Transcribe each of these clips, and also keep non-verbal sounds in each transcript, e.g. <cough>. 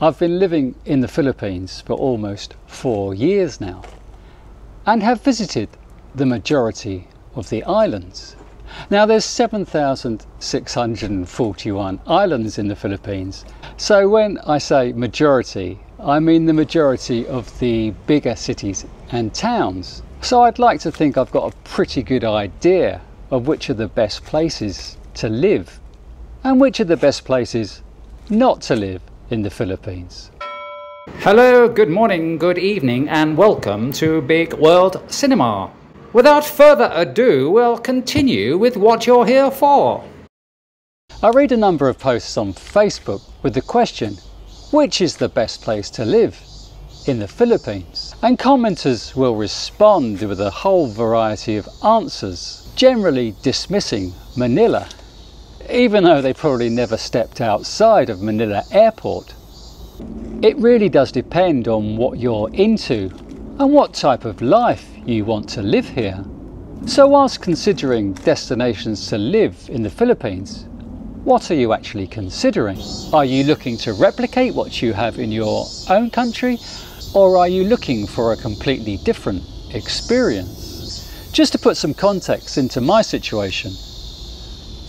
I've been living in the Philippines for almost four years now and have visited the majority of the islands. Now there's 7,641 islands in the Philippines. So when I say majority, I mean the majority of the bigger cities and towns. So I'd like to think I've got a pretty good idea of which are the best places to live and which are the best places not to live in the Philippines. Hello, good morning, good evening, and welcome to Bigg World Cinema. Without further ado, we'll continue with what you're here for. I read a number of posts on Facebook with the question, which is the best place to live in the Philippines? And commenters will respond with a whole variety of answers, generally dismissing Manila even though they probably never stepped outside of Manila Airport. It really does depend on what you're into and what type of life you want to live here. So whilst considering destinations to live in the Philippines, what are you actually considering? Are you looking to replicate what you have in your own country or are you looking for a completely different experience? Just to put some context into my situation,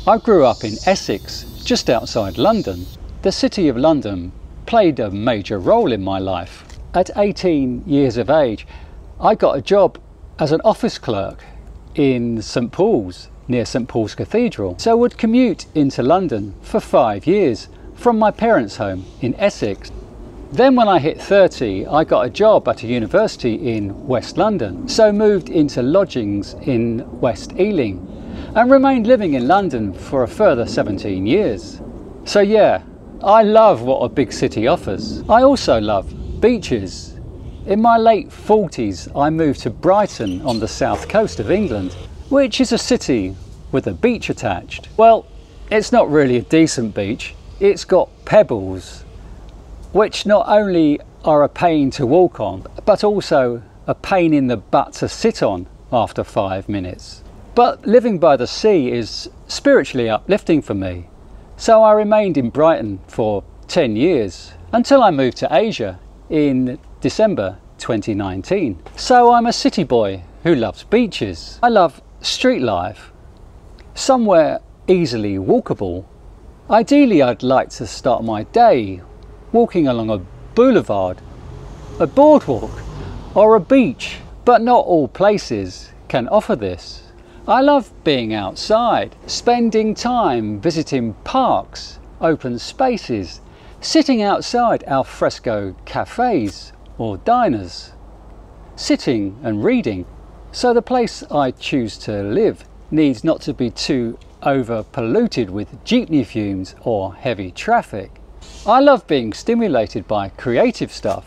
I grew up in Essex, just outside London. The City of London played a major role in my life. At 18 years of age, I got a job as an office clerk in St Paul's, near St Paul's Cathedral. So I would commute into London for five years from my parents' home in Essex. Then when I hit 30, I got a job at a university in West London, so moved into lodgings in West Ealing and remained living in London for a further 17 years. So yeah, I love what a big city offers. I also love beaches. In my late 40s, I moved to Brighton on the south coast of England, which is a city with a beach attached. Well, it's not really a decent beach. It's got pebbles, which not only are a pain to walk on, but also a pain in the butt to sit on after five minutes. But living by the sea is spiritually uplifting for me. So I remained in Brighton for 10 years until I moved to Asia in December 2019. So I'm a city boy who loves beaches. I love street life, somewhere easily walkable. Ideally, I'd like to start my day walking along a boulevard, a boardwalk, or a beach, but not all places can offer this. I love being outside, spending time visiting parks, open spaces, sitting outside al fresco cafes or diners, sitting and reading. So the place I choose to live needs not to be too over polluted with jeepney fumes or heavy traffic. I love being stimulated by creative stuff,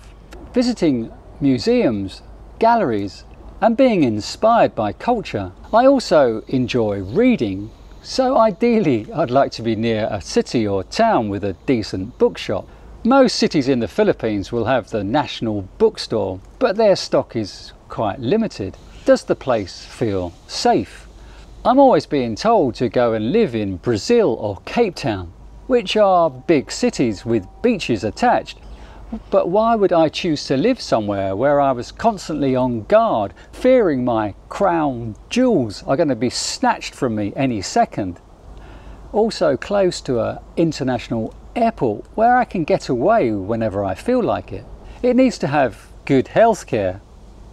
visiting museums, galleries and being inspired by culture. I also enjoy reading, so ideally I'd like to be near a city or town with a decent bookshop. Most cities in the Philippines will have the National Bookstore, but their stock is quite limited. Does the place feel safe? I'm always being told to go and live in Brazil or Cape Town, which are big cities with beaches attached, but why would I choose to live somewhere where I was constantly on guard, fearing my crown jewels are going to be snatched from me any second? Also close to an international airport where I can get away whenever I feel like it. It needs to have good healthcare,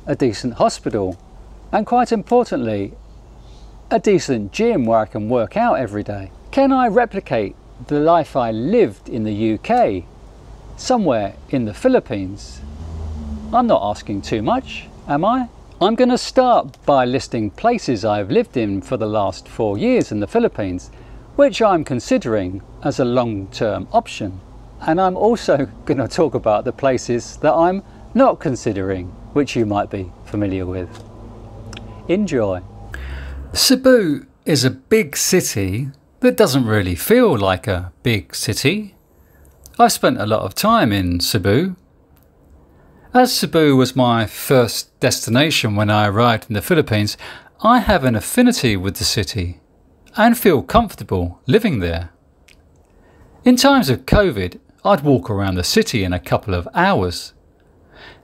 a decent hospital, and quite importantly, a decent gym where I can work out every day. Can I replicate the life I lived in the UK somewhere in the Philippines. I'm not asking too much, am I? I'm going to start by listing places I've lived in for the last four years in the Philippines, which I'm considering as a long-term option. And I'm also <laughs> going to talk about the places that I'm not considering, which you might be familiar with. Enjoy. Cebu is a big city that doesn't really feel like a big city. I spent a lot of time in Cebu. As Cebu was my first destination when I arrived in the Philippines, I have an affinity with the city and feel comfortable living there. In times of COVID, I'd walk around the city in a couple of hours.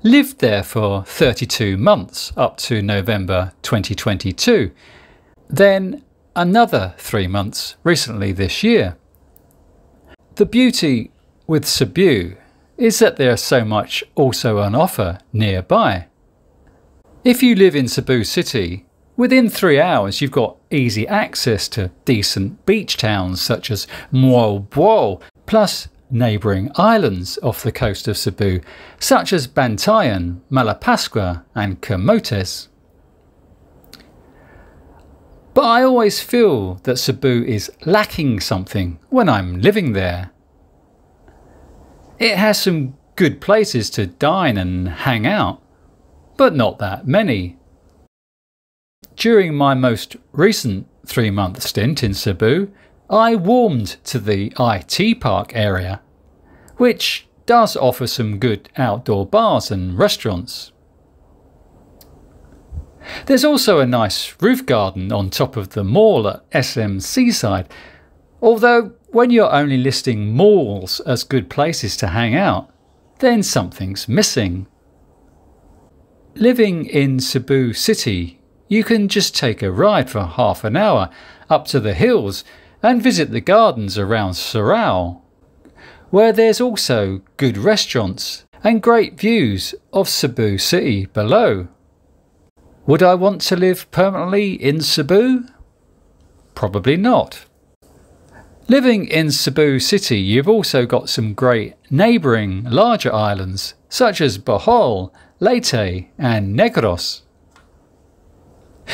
Lived there for 32 months up to November 2022, then another three months recently this year. The beauty with Cebu is that there's so much also on offer nearby. If you live in Cebu City, within three hours you've got easy access to decent beach towns such as Moalboal, plus neighbouring islands off the coast of Cebu, such as Bantayan, Malapascua, and Camotes. But I always feel that Cebu is lacking something when I'm living there. It has some good places to dine and hang out, but not that many. During my most recent three month stint in Cebu, I warmed to the IT Park area, which does offer some good outdoor bars and restaurants. There's also a nice roof garden on top of the mall at SM Seaside, although when you're only listing malls as good places to hang out, then something's missing. Living in Cebu City, you can just take a ride for half an hour up to the hills and visit the gardens around Sirao, where there's also good restaurants and great views of Cebu City below. Would I want to live permanently in Cebu? Probably not. Living in Cebu City, you've also got some great neighbouring larger islands such as Bohol, Leyte, and Negros.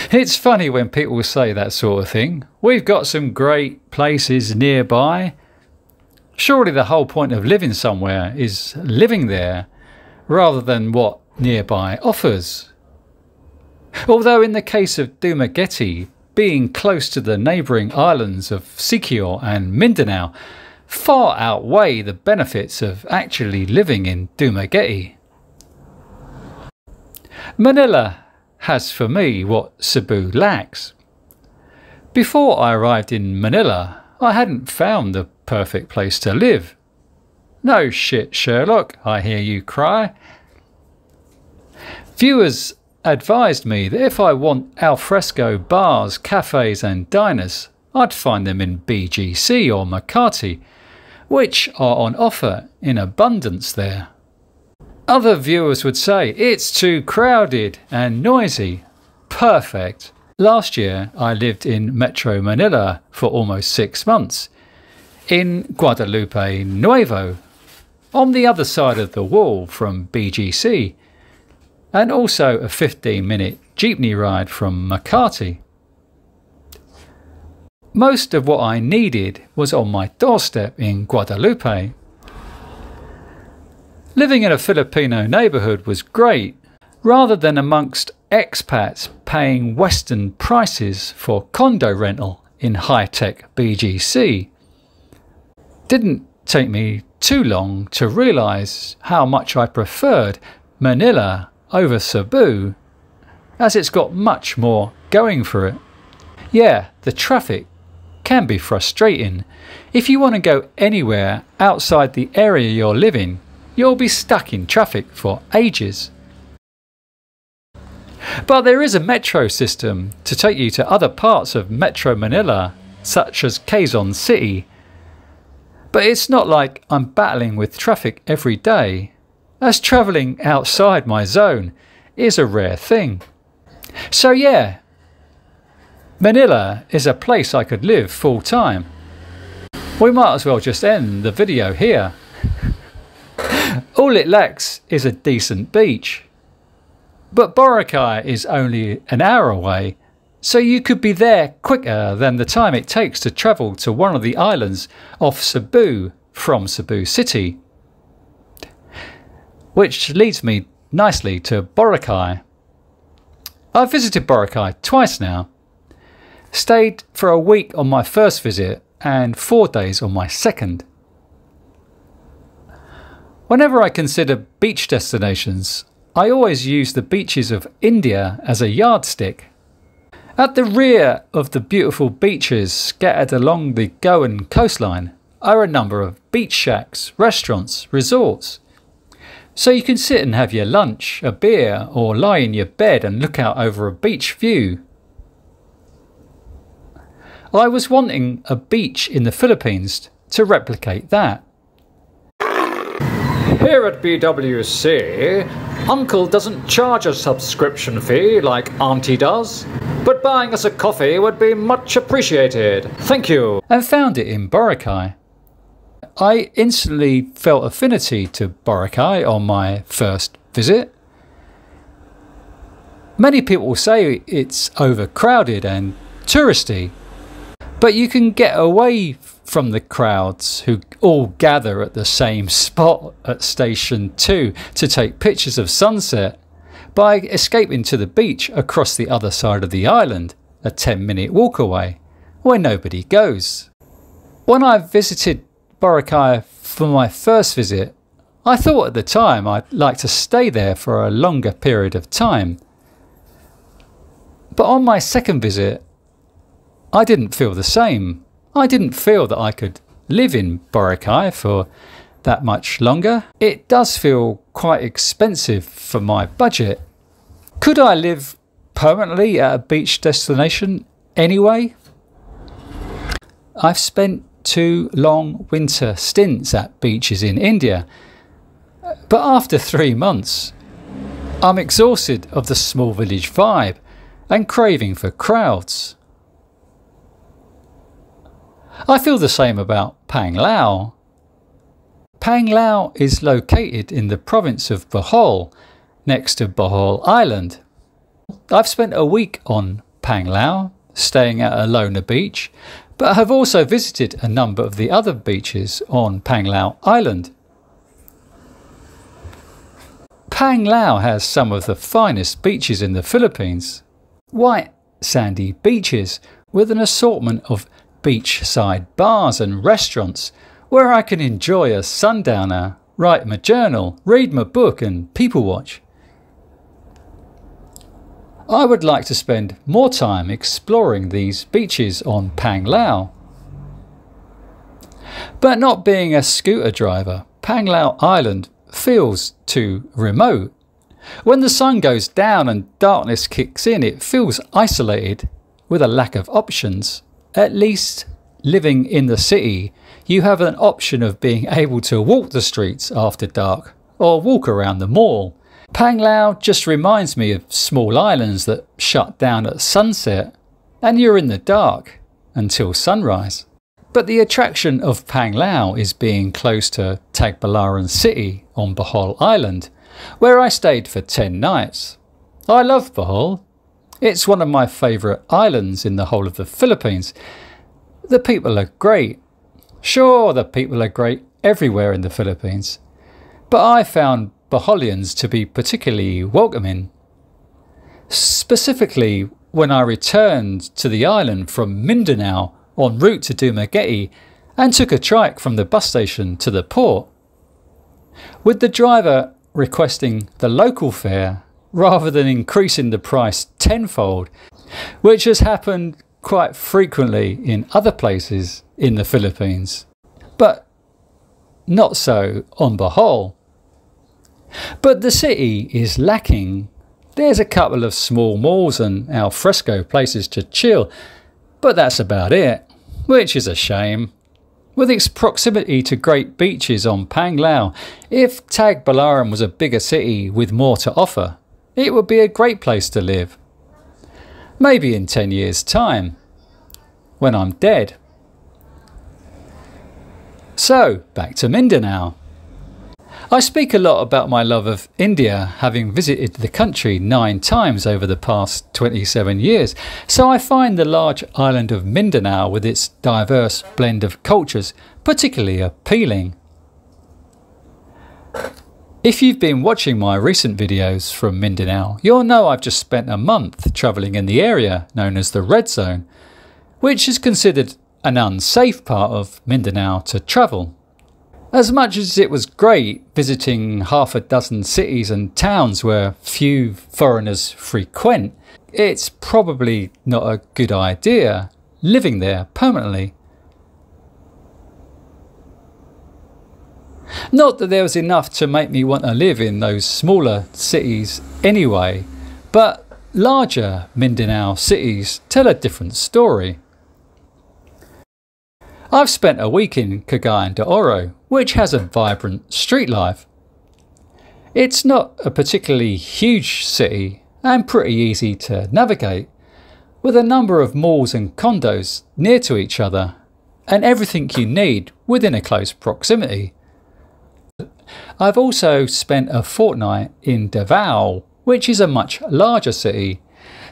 It's funny when people say that sort of thing. We've got some great places nearby. Surely the whole point of living somewhere is living there rather than what nearby offers. Although in the case of Dumaguete, being close to the neighbouring islands of Siquijor and Mindanao far outweigh the benefits of actually living in Dumaguete. Manila has for me what Cebu lacks. Before I arrived in Manila, I hadn't found the perfect place to live. No shit, Sherlock, I hear you cry. Viewers advised me that if I want alfresco bars, cafes, and diners, I'd find them in BGC or Makati, which are on offer in abundance there. Other viewers would say it's too crowded and noisy. Perfect. Last year I lived in Metro Manila for almost six months, in Guadalupe Nuevo, on the other side of the wall from BGC and also a 15 minute jeepney ride from Makati. Most of what I needed was on my doorstep in Guadalupe. Living in a Filipino neighbourhood was great, rather than amongst expats paying Western prices for condo rental in high tech BGC. Didn't take me too long to realise how much I preferred Manila over Cebu, as it's got much more going for it. Yeah, the traffic can be frustrating. If you want to go anywhere outside the area you're living, you'll be stuck in traffic for ages. But there is a metro system to take you to other parts of Metro Manila, such as Quezon City. But it's not like I'm battling with traffic every day as travelling outside my zone is a rare thing. So, yeah, Manila is a place I could live full time. We might as well just end the video here. All it lacks is a decent beach. But Boracay is only an hour away, so you could be there quicker than the time it takes to travel to one of the islands off Cebu from Cebu City. Which leads me nicely to Boracay. I've visited Boracay twice now. Stayed for a week on my first visit and four days on my second. Whenever I consider beach destinations, I always use the beaches of India as a yardstick. At the rear of the beautiful beaches scattered along the Goan coastline are a number of beach shacks, restaurants, resorts. So you can sit and have your lunch, a beer, or lie in your bed and look out over a beach view. I was wanting a beach in the Philippines to replicate that. Here at BWC, Uncle doesn't charge a subscription fee like Auntie does, but buying us a coffee would be much appreciated. Thank you. And found it in Boracay. I instantly felt affinity to Boracay on my first visit. Many people say it's overcrowded and touristy, but you can get away from the crowds who all gather at the same spot at Station 2 to take pictures of sunset by escaping to the beach across the other side of the island, a 10 minute walk away, where nobody goes. When I visited Boracay for my first visit, I thought at the time I'd like to stay there for a longer period of time. But on my second visit, I didn't feel the same. I didn't feel that I could live in Boracay for that much longer. It does feel quite expensive for my budget. Could I live permanently at a beach destination anyway? I've spent two long winter stints at beaches in India. But after three months, I'm exhausted of the small village vibe and craving for crowds. I feel the same about Panglao. Phang Lao is located in the province of Bohol, next to Bohol Island. I've spent a week on Panglao, staying at a Alona Beach, but have also visited a number of the other beaches on Panglao Island. Panglao has some of the finest beaches in the Philippines. White, sandy beaches with an assortment of beachside bars and restaurants where I can enjoy a sundowner, write my journal, read my book, and people watch. I would like to spend more time exploring these beaches on Panglao. But not being a scooter driver, Panglao Island feels too remote. When the sun goes down and darkness kicks in, it feels isolated with a lack of options. At least living in the city, you have an option of being able to walk the streets after dark or walk around the mall. Panglao just reminds me of small islands that shut down at sunset and you're in the dark until sunrise. But the attraction of Panglao is being close to Tagbilaran City on Bohol Island, where I stayed for 10 nights. I love Bohol. It's one of my favourite islands in the whole of the Philippines. The people are great. Sure, the people are great everywhere in the Philippines. But I found Boholians to be particularly welcoming. Specifically, when I returned to the island from Mindanao en route to Dumaguete and took a trike from the bus station to the port, with the driver requesting the local fare rather than increasing the price tenfold, which has happened quite frequently in other places in the Philippines, but not so on Bohol. But the city is lacking. There's a couple of small malls and alfresco places to chill, but that's about it, which is a shame. With its proximity to great beaches on Panglao, if Tagbilaran was a bigger city with more to offer, it would be a great place to live. Maybe in 10 years' time, when I'm dead. So, back to Mindanao. I speak a lot about my love of India, having visited the country nine times over the past 27 years, so I find the large island of Mindanao with its diverse blend of cultures particularly appealing. If you've been watching my recent videos from Mindanao, you'll know I've just spent a month travelling in the area known as the Red Zone, which is considered an unsafe part of Mindanao to travel. As much as it was great visiting half a dozen cities and towns where few foreigners frequent, it's probably not a good idea living there permanently. Not that there was enough to make me want to live in those smaller cities anyway, but larger Mindanao cities tell a different story. I've spent a week in Cagayan de Oro, which has a vibrant street life. It's not a particularly huge city and pretty easy to navigate, with a number of malls and condos near to each other, and everything you need within a close proximity. I've also spent a fortnight in Davao, which is a much larger city,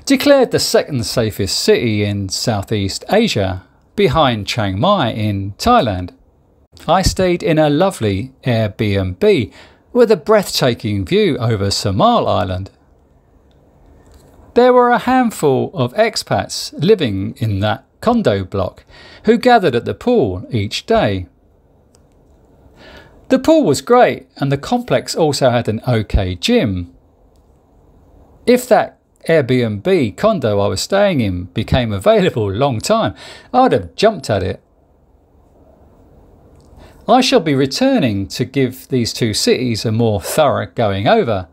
declared the second safest city in Southeast Asia behind Chiang Mai in Thailand. I stayed in a lovely Airbnb with a breathtaking view over Samal Island. There were a handful of expats living in that condo block who gathered at the pool each day. The pool was great and the complex also had an okay gym. If that Airbnb condo I was staying in became available long time, I'd have jumped at it. I shall be returning to give these two cities a more thorough going over,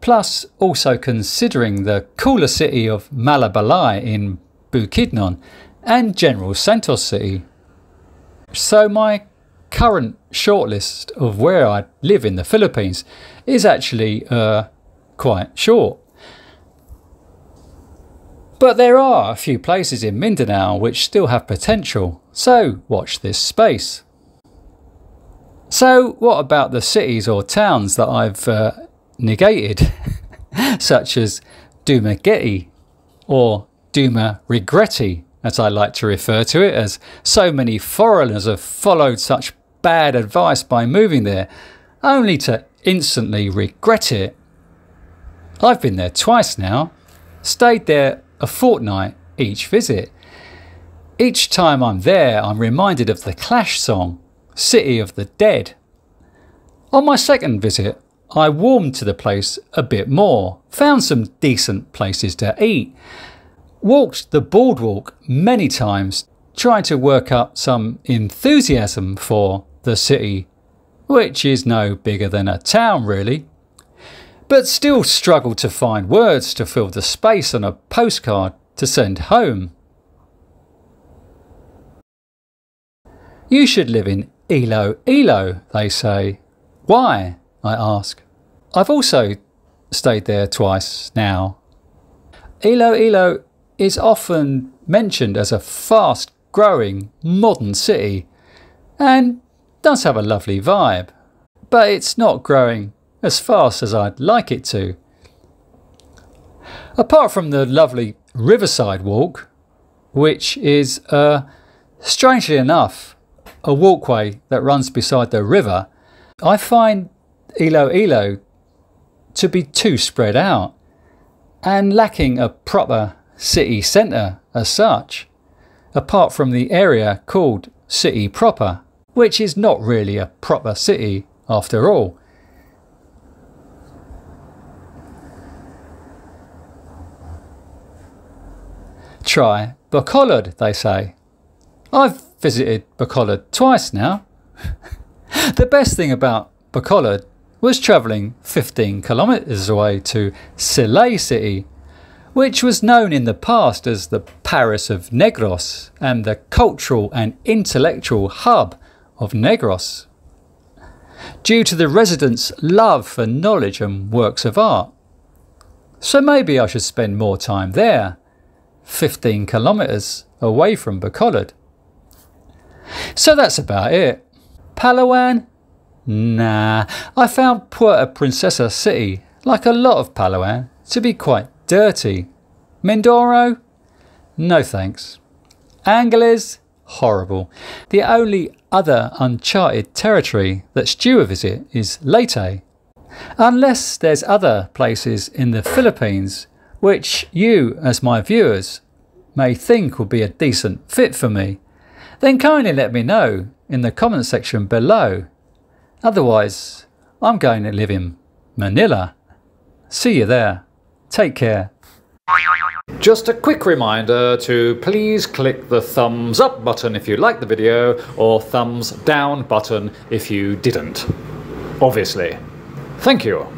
plus also considering the cooler city of Malaybalay in Bukidnon and General Santos City. So my current shortlist of where I live in the Philippines is actually uh, quite short. But there are a few places in Mindanao which still have potential, so watch this space. So, what about the cities or towns that I've uh, negated, <laughs> such as Duma Dumaguete or Duma Regretti, as I like to refer to it, as so many foreigners have followed such bad advice by moving there, only to instantly regret it. I've been there twice now, stayed there a fortnight each visit. Each time I'm there, I'm reminded of the Clash song, City of the Dead. On my second visit, I warmed to the place a bit more, found some decent places to eat, walked the boardwalk many times, trying to work up some enthusiasm for the city, which is no bigger than a town really but still struggled to find words to fill the space on a postcard to send home. You should live in Iloilo, they say. Why? I ask. I've also stayed there twice now. Iloilo is often mentioned as a fast growing modern city and does have a lovely vibe, but it's not growing as fast as I'd like it to. Apart from the lovely riverside walk, which is, uh, strangely enough, a walkway that runs beside the river, I find Iloilo to be too spread out and lacking a proper city centre as such, apart from the area called City Proper, which is not really a proper city after all. Try Bacolod, they say. I've visited Bacolod twice now. <laughs> the best thing about Bacolod was travelling 15 kilometres away to Silay City, which was known in the past as the Paris of Negros and the cultural and intellectual hub of Negros. Due to the residents' love for knowledge and works of art. So maybe I should spend more time there 15 kilometres away from Bacolod. So that's about it. Palawan? Nah, I found Puerto Princesa City, like a lot of Palawan, to be quite dirty. Mindoro? No thanks. Angeles? Horrible. The only other uncharted territory that's due a visit is Leyte. Unless there's other places in the Philippines which you, as my viewers, may think would be a decent fit for me, then kindly let me know in the comment section below. Otherwise, I'm going to live in Manila. See you there. Take care. Just a quick reminder to please click the thumbs up button if you liked the video or thumbs down button if you didn't. Obviously. Thank you.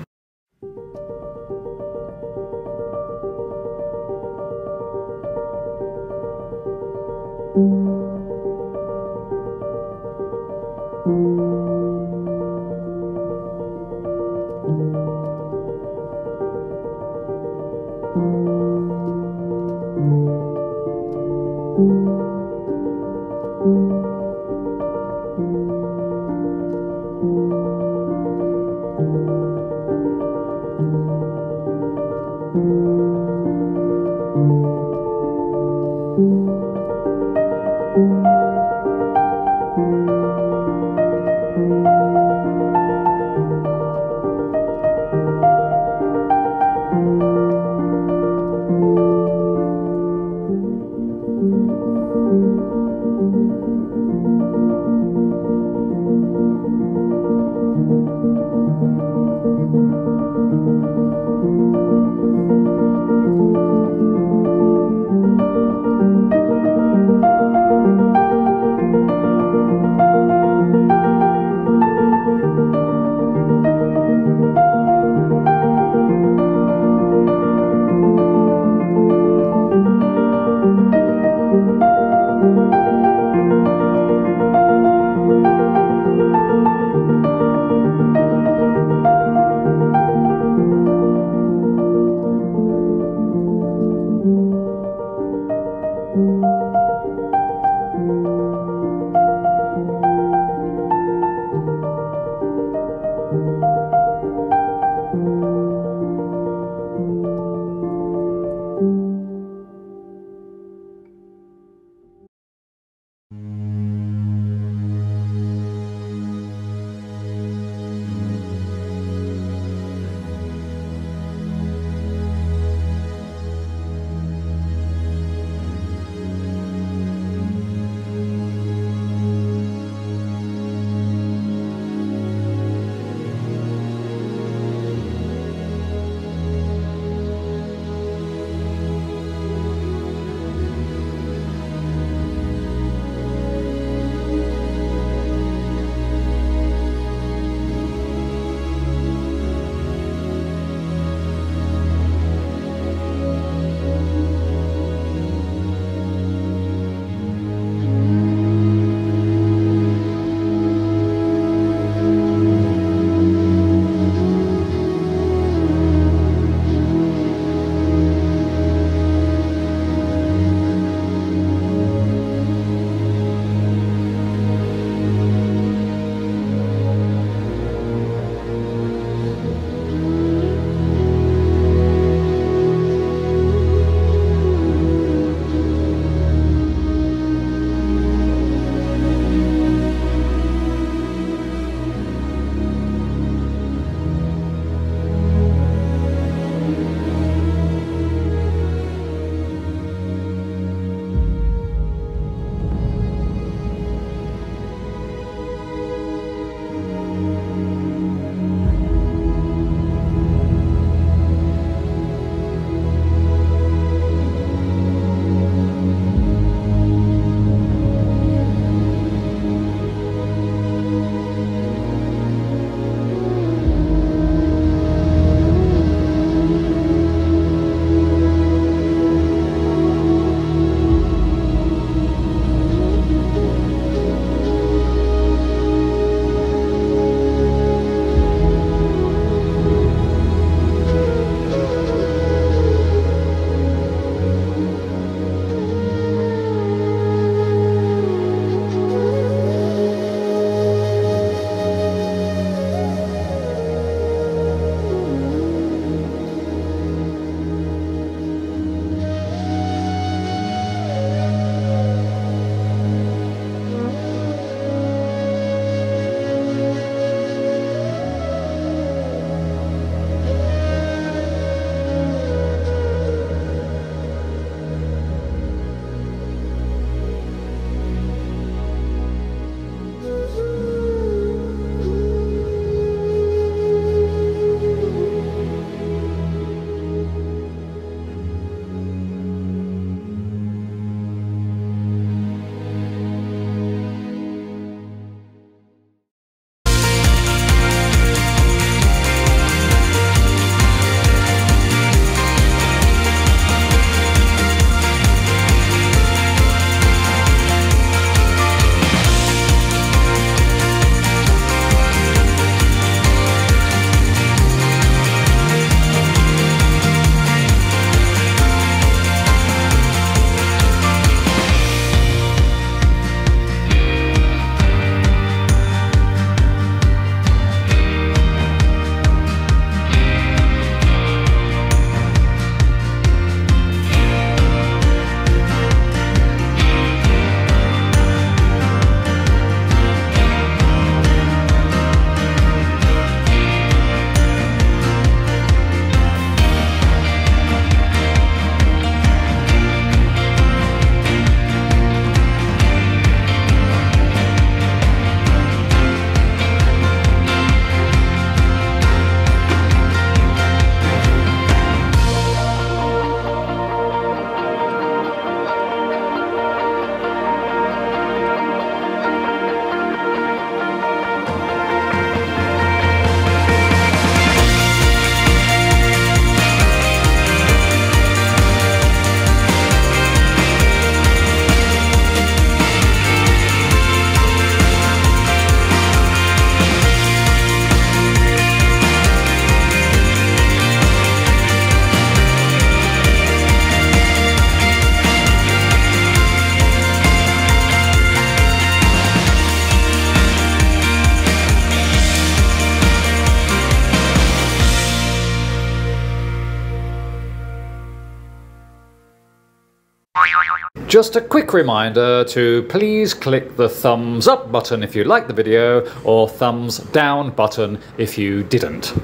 Just a quick reminder to please click the thumbs up button if you like the video or thumbs down button if you didn't.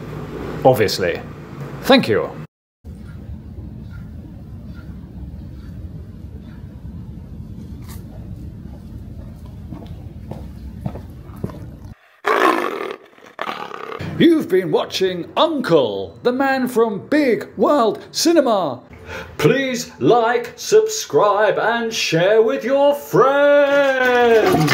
Obviously. Thank you. You've been watching Uncle, the man from Bigg World Cinema. Please like, subscribe, and share with your friends.